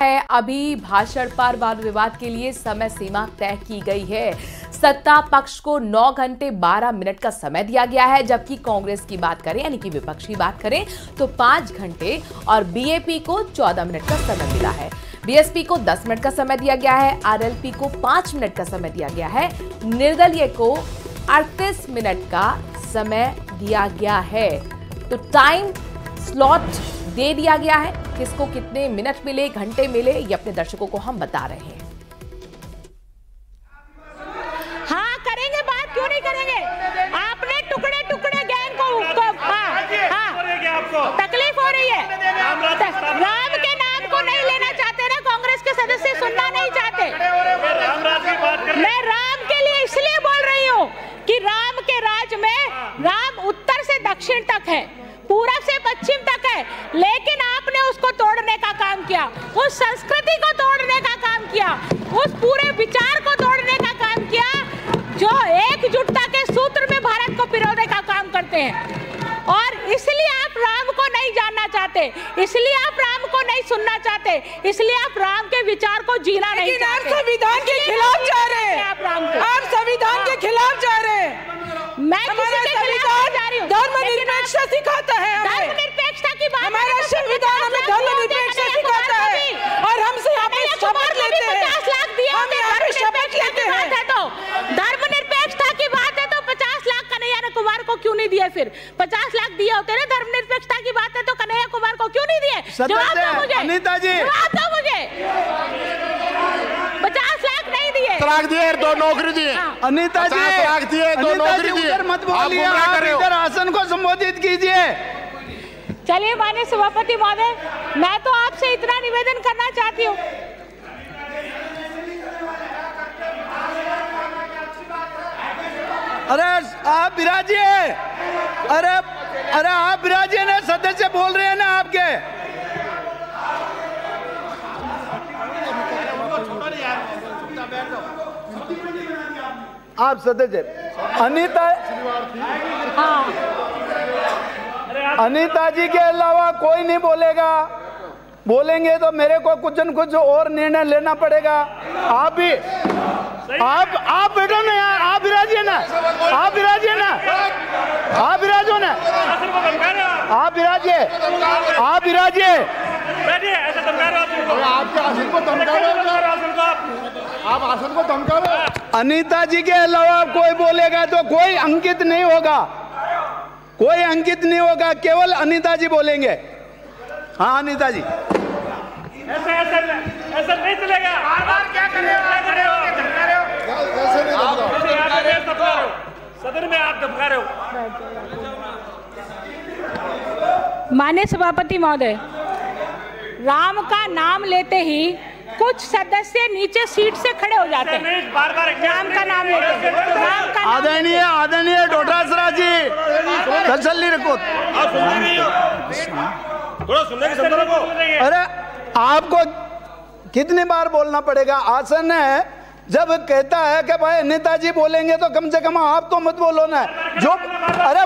है। अभी भाषण पर वाद विवाद के लिए समय सीमा तय की गई है। सत्ता पक्ष को 9 घंटे 12 मिनट का समय दिया गया है। जबकि कांग्रेस की बात करें, यानी कि विपक्ष की बात करें तो 5 घंटे और बीएपी को 14 मिनट का समय मिला है। बीएसपी को 10 मिनट का समय दिया गया है। आरएलपी को 5 मिनट का समय दिया गया है। निर्दलीय को 38 मिनट का समय दिया गया है। तो टाइम स्लॉट दे दिया गया है। किसको कितने मिनट मिले, घंटे मिले, ये अपने दर्शकों को हम बता रहे हैं। करते हैं। और इसलिए आप राम को नहीं जानना चाहते। इसलिए आप राम को नहीं सुनना चाहते। इसलिए आप राम के विचार को जीना नहीं चाहते आप संविधान के खिलाफ जा रहे हैं। आप राम को। आप संविधान के हाँ। खिलाफ जा रहे हैं। मैं किसी के खिलाफ जा रही हूँ। धर्म निरपेक्ष धर्मनिरपेक्षता सिखाता है हमें धर्मनिरपेक्षता की बात हमारा करें तो संविधान हमें पचास लाख धर्मनिरपेक्षता दिए होंगे सिखाता है कन्हैया कुमार को भी। और हमसे यहाँ पे कन्हैया शपथ कुमार को भी लेते हैं 50 लाख दिए हम होंगे, यहाँ पे शपथ धर्मनिरपेक्षता लेते की हैं बात है तो धर्मनिरपेक्षता की बात है तो पचास लाख कन्हैया ने कुमार को क्यों नहीं दिए फिर पचास लाख दिए होते ना धर्मनिरपेक्षता की बात है तो कन्हैया कुमार को क्यों नहीं दिए जवाब दो मुझे अनीता जी। जवाब दो मुझे पचास लाख नहीं दिए तलाक दिए दो नौकरी दिए हाँ। अनीता जी लाख दिए, दो नौकरी दिए। मत बोलिए हो। इधर आसन को संबोधित कीजिए चलिए माननीय सभापति महोदय मैं तो आपसे इतना निवेदन करना चाहती हूँ अरे, आप विराजिए अरे अरे, आप विराजिए ना, सदस्य बोल रहे हैं ना आपके। आप सदस्य। अनीता अनीता जी के अलावा कोई नहीं बोलेगा। बोलेंगे तो मेरे को कुछ न कुछ और निर्णय लेना पड़ेगा। आप भी आप आप बैठो ना यार आप विराजिए ना आप विराजिए ना आप विराजो ना आप विराजिए आप विराजिए आपके आसन को धमका रहे आप आसन को धमका रहे अनीता जी के अलावा कोई बोलेगा तो कोई अंकित नहीं होगा। कोई अंकित नहीं होगा केवल अनीता जी बोलेंगे। हाँ अनीता जी। ऐसा ऐसा ऐसा नहीं चलेगा। बार बार क्या कर रहे हो क्या कर रहे हो धमका रहे हो ऐसे नहीं हो सदन में आप धमका रहे हो। माननीय सभापति महोदय राम का नाम लेते ही कुछ सदस्य नीचे सीट से खड़े हो जाते हैं। बार बार राम का नाम लेते हैं। आदरणीय आदरणीय डोटासरा जी तसल्ली रखो आप सुन नहीं हो। थोड़ा सुनने की रखो अरे आपको कितनी बार बोलना पड़ेगा? आसन है जब कहता है कि भाई नेताजी बोलेंगे तो कम से कम आप तो मत बोलो ना। जो अरे,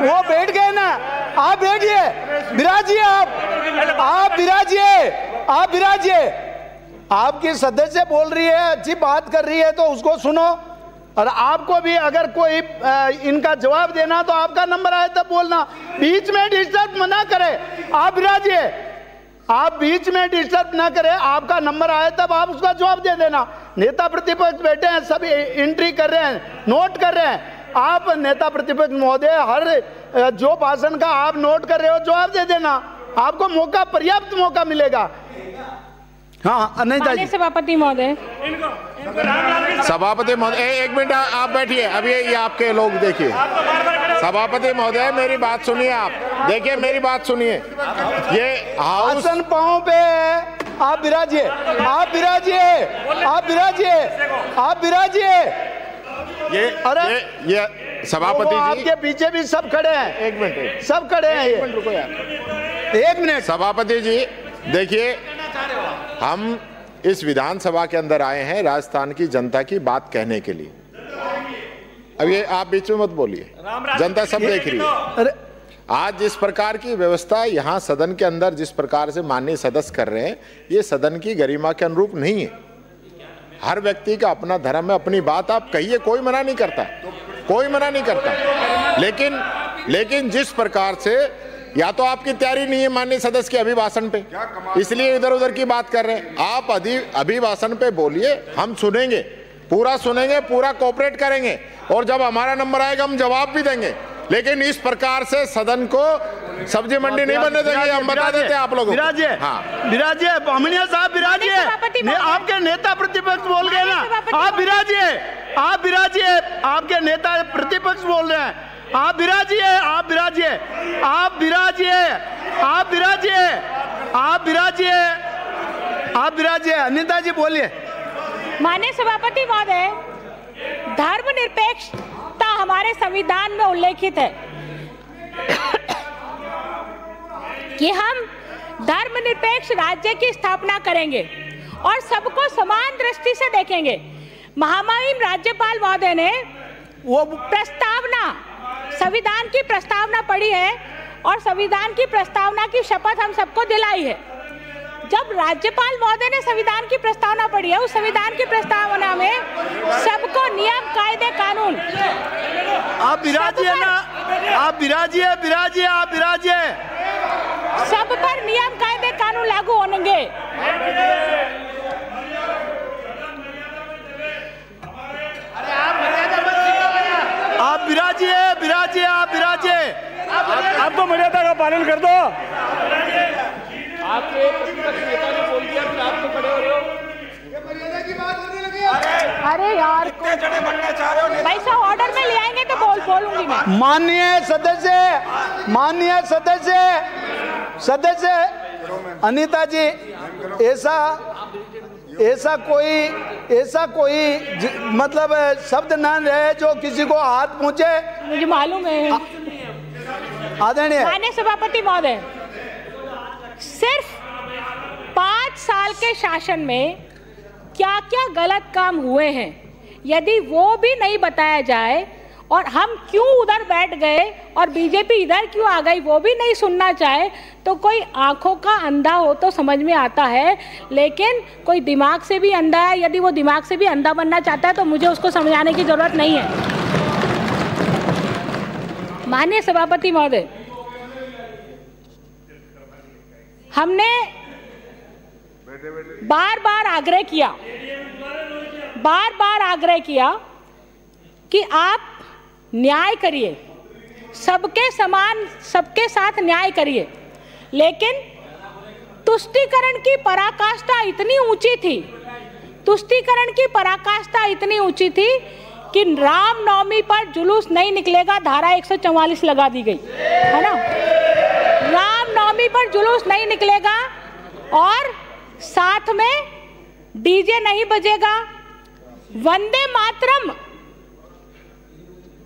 वो बैठ गए ना। आप बैठिए। विराजिए आप। आप विराजिए आप विराजिए आपकी सदस्य बोल रही है, अच्छी बात कर रही है तो उसको सुनो। और आपको भी अगर कोई इनका जवाब देना तो आपका नंबर आए तब बोलना। बीच में डिस्टर्ब मना करे। आप विराजिए आप बीच में डिस्टर्ब ना करें, आपका नंबर आए तब आप उसका जवाब दे देना। नेता प्रतिपक्ष बैठे हैं सब एंट्री कर रहे हैं नोट कर रहे हैं। आप नेता प्रतिपक्ष महोदय हर जो भाषण का आप नोट कर रहे हो जवाब दे देना। आपको मौका पर्याप्त मौका मिलेगा। हाँ अनिता जी सभापति महोदय। सभापति महोदय एक मिनट आप बैठिए अभी ये आपके लोग देखिए। हो। सभापति महोदय मेरी बात सुनिए आप। देखिए मेरी बात सुनिए। ये हाउस आसन पाँव पे है आप विराजिए आप विराजिए आप विराजिए आप विराजिए ये अरे ये ये सभापति जी। आपके पीछे भी सब खड़े हैं। एक मिनट सब खड़े हैं ये। रुको यार। एक मिनट। सभापति जी देखिए हम इस विधानसभा के अंदर आए हैं राजस्थान की जनता की बात कहने के लिए। अब ये आप बीच में मत बोलिए। जनता सब देख रही है। अरे आज जिस प्रकार की व्यवस्था यहाँ सदन के अंदर जिस प्रकार से माननीय सदस्य कर रहे हैं, ये सदन की गरिमा के अनुरूप नहीं है। हर व्यक्ति का अपना धर्म है, अपनी बात आप कहिए, कोई मना नहीं करता, कोई मना नहीं करता। लेकिन लेकिन जिस प्रकार से, या तो आपकी तैयारी नहीं है माननीय सदस्य के अभिभाषण पे, इसलिए इधर उधर की बात कर रहे हैं। आप अभिभाषण पे बोलिए, हम सुनेंगे, पूरा सुनेंगे, पूरा कोऑपरेट करेंगे, और जब हमारा नंबर आएगा, हम जवाब भी देंगे। लेकिन इस प्रकार से सदन को सब्ज़ी मंडी नहीं बनने देंगे हम बता देते हैं आप लोगों को विराजिए हाँ विराजिए बामणिया साहब विराजिए ने- आपके नेता प्रतिपक्ष बोल गए ना माननीय सभापति आप विराजिए आप विराजिए आपके नेता प्रतिपक्ष बोल रहे हैं आप विराजिए आप विराजिए आप विराजिए आप विराजिए आप विराजिए आप विराजिए अनिता जी बोलिए माननीय सभापति महोदय धर्मनिरपेक्षता हमारे संविधान में उल्लेखित है कि हम धर्मनिरपेक्ष राज्य की स्थापना करेंगे और सबको समान दृष्टि से देखेंगे। महामहिम राज्यपाल महोदय ने वो प्रस्तावना, संविधान की प्रस्तावना पढ़ी है और संविधान की प्रस्तावना की शपथ हम सबको दिलाई है। जब राज्यपाल महोदय ने संविधान की प्रस्तावना पढ़ी है, उस संविधान की प्रस्तावना में सबको नियम, कायदे, कानून आप विराजिए ना। आप विराजिए विराजिए आप विराजिए सब पर नियम कायदे कानून लागू होंगे आप विराजिए विराजिए आप विराजिए आप तो मर्यादा का पालन कर दो। अरे यार भाई साहब ऑर्डर में ले आएँगे तो बोल बोलूँगी मैं। माननीय सदस्य माननीय सदस्य सदस्य अनीता जी ऐसा ऐसा कोई ऐसा कोई मतलब शब्द न रहे जो किसी को हाथ पहुँचे मुझे मालूम है। आदरणीय। मान्य सभापति महोदय सिर्फ़ पाँच साल के शासन में क्या क्या गलत काम हुए हैं? यदि वो भी नहीं बताया जाए और हम क्यों उधर बैठ गए और बीजेपी इधर क्यों आ गई, वो भी नहीं सुनना चाहे तो कोई आँखों का अंधा हो तो समझ में आता है, लेकिन कोई दिमाग से भी अंधा है, यदि वो दिमाग से भी अंधा बनना चाहता है तो मुझे उसको समझाने की ज़रूरत नहीं है। माननीय सभापति महोदय, हमने बार बार आग्रह किया, बार बार आग्रह किया कि आप न्याय करिए, सबके समान, सबके साथ न्याय करिए। लेकिन तुष्टीकरण की पराकाष्ठा इतनी ऊँची थी, तुष्टिकरण की पराकाष्ठा इतनी ऊँची थी कि राम नवमी पर जुलूस नहीं निकलेगा, धारा 144 लगा दी गई, है ना? राम नवमी पर जुलूस नहीं निकलेगा और साथ में डीजे नहीं बजेगा। वंदे मातरम।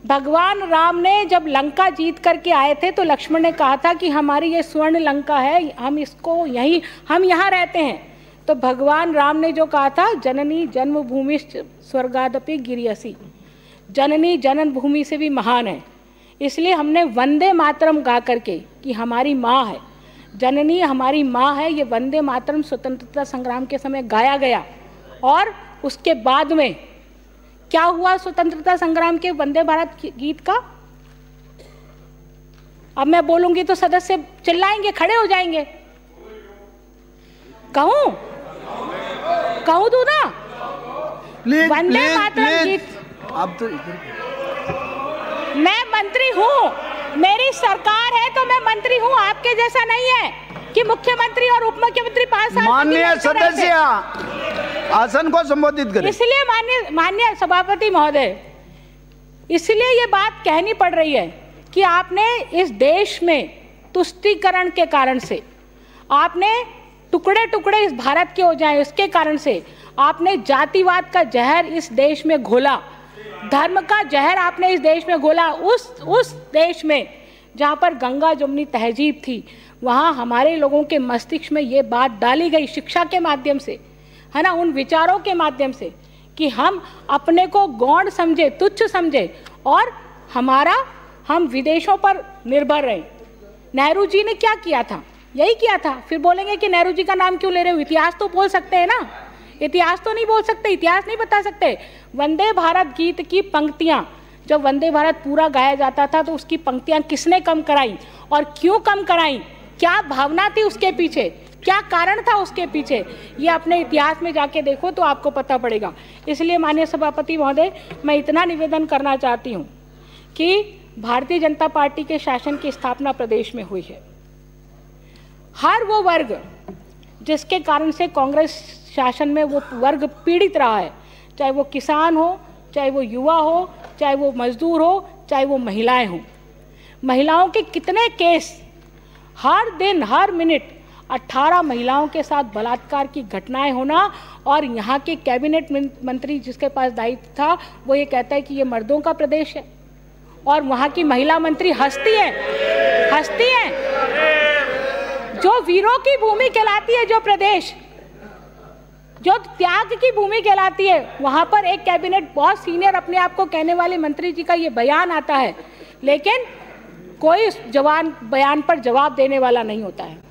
भगवान राम ने जब लंका जीत करके आए थे तो लक्ष्मण ने कहा था कि हमारी ये स्वर्ण लंका है, हम इसको यहीं, हम यहाँ रहते हैं। तो भगवान राम ने जो कहा था, जननी जन्मभूमि स्वर्गादपि गिरियसी। जननी जनन भूमि से भी महान है। इसलिए हमने वंदे मातरम गा करके कि हमारी माँ है। जननी हमारी माँ है ये वंदे मातरम स्वतंत्रता संग्राम के समय गाया गया। और उसके बाद में क्या हुआ स्वतंत्रता संग्राम के वंदे भारत गीत का? अब मैं बोलूँगी तो सदस्य चिल्लाएँगे खड़े हो जाएँगे। कहूँ? कहूँ तू ना वंदे मातरम गीत। आप तो मैं मंत्री हूँ। मेरी सरकार है तो मैं मंत्री हूँ आपके जैसा नहीं है कि मुख्यमंत्री और उप मुख्यमंत्री पाँच साल माननीय सदस्य आसन को संबोधित करें। इसलिए मान्य मान्य सभापति महोदय इसलिए ये बात कहनी पड़ रही है कि आपने इस देश में तुष्टीकरण के कारण से आपने टुकड़े टुकड़े इस भारत के हो जाए इसके कारण से आपने जातिवाद का जहर इस देश में घोला। धर्म का जहर आपने इस देश में घोला उस उस देश में जहाँ पर गंगा जमुनी तहजीब थी, वहाँ हमारे लोगों के मस्तिष्क में ये बात डाली गई शिक्षा के माध्यम से, है ना? उन विचारों के माध्यम से कि हम अपने को गौण समझे, तुच्छ समझे और हमारा, हम विदेशों पर निर्भर रहे। नेहरू जी ने क्या किया था? यही किया था। फिर बोलेंगे कि नेहरू जी का नाम क्यों ले रहे हो? इतिहास तो बोल सकते हैं ना। इतिहास तो नहीं बोल सकते, इतिहास नहीं बता सकते। वंदे भारत गीत की पंक्तियाँ, जब वंदे भारत पूरा गाया जाता था तो उसकी पंक्तियाँ किसने कम कराई और क्यों कम कराई? क्या भावना थी उसके पीछे? क्या कारण था उसके पीछे? ये अपने इतिहास में जाके देखो तो आपको पता पड़ेगा। इसलिए माननीय सभापति महोदय, मैं इतना निवेदन करना चाहती हूँ कि भारतीय जनता पार्टी के शासन की स्थापना प्रदेश में हुई है। हर वो वर्ग जिसके कारण से कांग्रेस शासन में वो वर्ग पीड़ित रहा है। चाहे वो किसान हो, चाहे वो युवा हो, चाहे वो मजदूर हो, चाहे वो महिलाएँ हों। महिलाओं के कितने केस हर दिन, हर मिनट 18 महिलाओं के साथ बलात्कार की घटनाएँ होना और यहाँ के कैबिनेट मंत्री जिसके पास दायित्व था, वो ये कहता है कि ये मर्दों का प्रदेश है और वहाँ की महिला मंत्री हंसती है हंसती है। जो वीरों की भूमि कहलाती है, जो प्रदेश जो त्याग की भूमि कहलाती है, वहाँ पर एक कैबिनेट बहुत सीनियर अपने आप को कहने वाले मंत्री जी का ये बयान आता है। लेकिन कोई जवान, बयान पर जवाब देने वाला नहीं होता है।